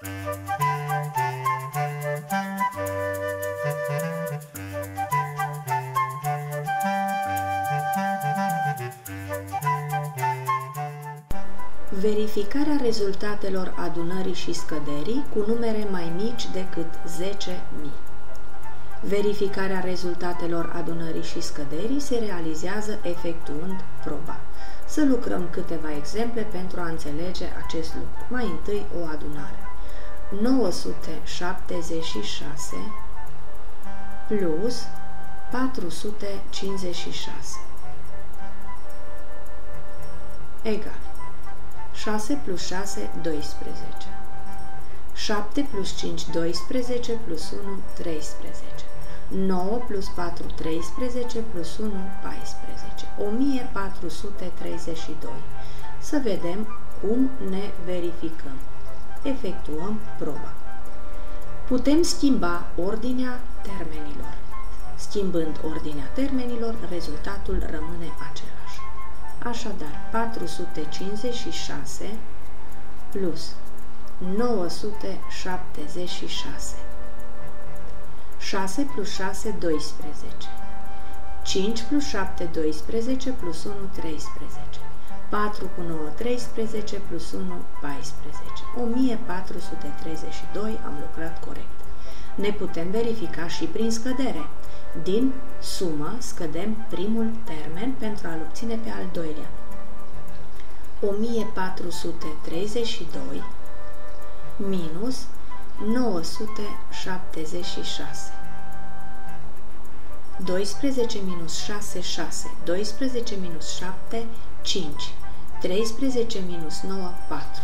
Verificarea rezultatelor adunării și scăderii cu numere mai mici decât 10.000. Verificarea rezultatelor adunării și scăderii se realizează efectuând proba. Să lucrăm câteva exemple pentru a înțelege acest lucru. Mai întâi o adunare. 976 plus 456 egal 6 plus 6, 12. 7 plus 5, 12 plus 1, 13. 9 plus 4, 13 plus 1, 14. 1432. Să vedem cum ne verificăm. Efectuăm proba. Putem schimba ordinea termenilor. Schimbând ordinea termenilor, rezultatul rămâne același. Așadar, 456 plus 976. 6 plus 6, 12. 5 plus 7, 12 plus 1, 13. 4 cu 9, 13 plus 1, 14. 1432 am lucrat corect. Ne putem verifica și prin scădere. Din sumă scădem primul termen pentru a-l obține pe al doilea. 1432 minus 976. 12 minus 6, 6. 12 minus 7, 5. 13 minus 9, 4.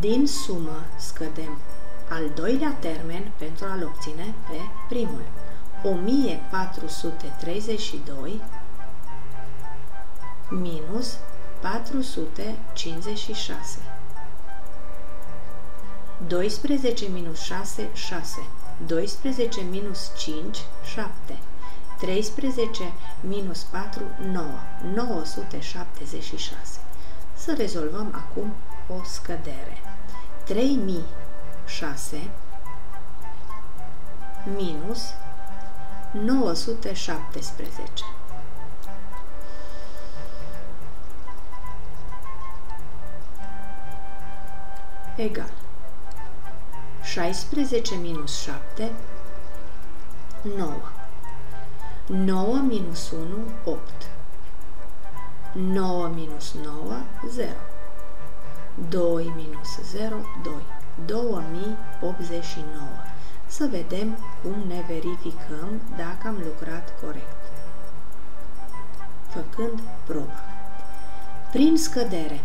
Din sumă scădem al doilea termen pentru a-l obține pe primul. 1432 minus 456. 12 minus 6, 6. 12 minus 5, 7. 13 minus 4, 9. 976. Să rezolvăm acum o scădere. 3000 6 minus 917. Egal. 16 minus 7, 9. 9 minus 1, 8. 9 minus 9, 0. 2 minus 0, 2. 2089. Să vedem cum ne verificăm dacă am lucrat corect. Făcând proba. Prin scădere,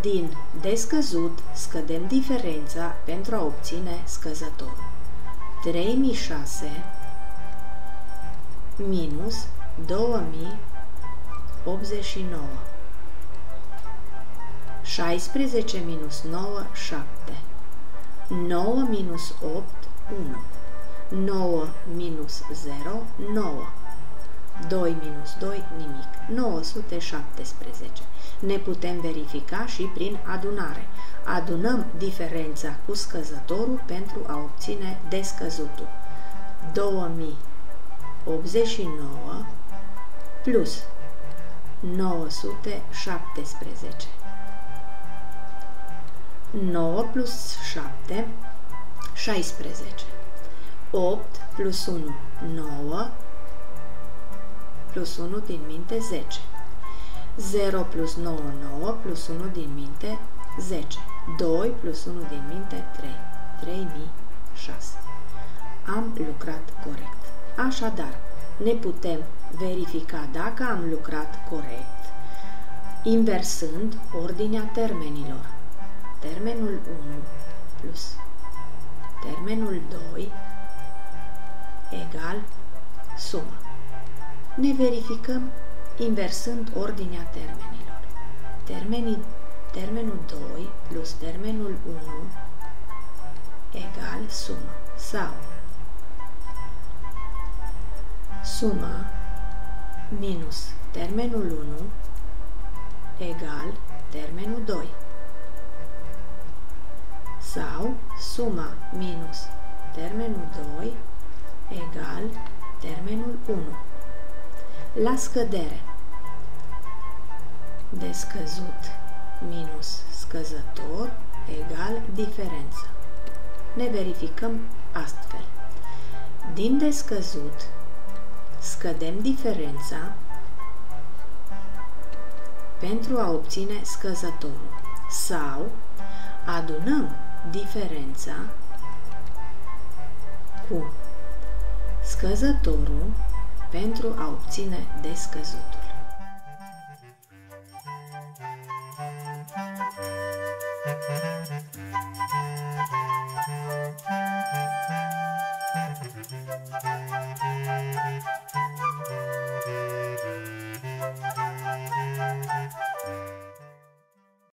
din descăzut scădem diferența pentru a obține scăzătorul. 3006 minus 2089. 16 minus 9, 7. 9 minus 8, 1. 9 minus 0, 9. 2 minus 2, nimic. 917. Ne putem verifica și prin adunare. Adunăm diferența cu scăzătorul pentru a obține descăzutul. 2089 plus 917. 9 plus 7, 16. 8 plus 1, 9, plus 1 din minte, 10. 0 plus 9, 9, plus 1 din minte, 10. 2 plus 1 din minte, 3. 3006. Am lucrat corect. Așadar, ne putem verifica dacă am lucrat corect inversând ordinea termenilor termenul 1 plus termenul 2 egal sumă. Ne verificăm inversând ordinea termenilor. Termenii, termenul 2 plus termenul 1 egal sumă sau suma minus termenul 1 egal termenul 2 sau suma minus termenul 2 egal termenul 1. La scădere de scăzut minus scăzător egal diferență. Ne verificăm astfel. Din descăzut scădem diferența pentru a obține scăzătorul sau adunăm diferența cu scăzătorul pentru a obține descăzutul.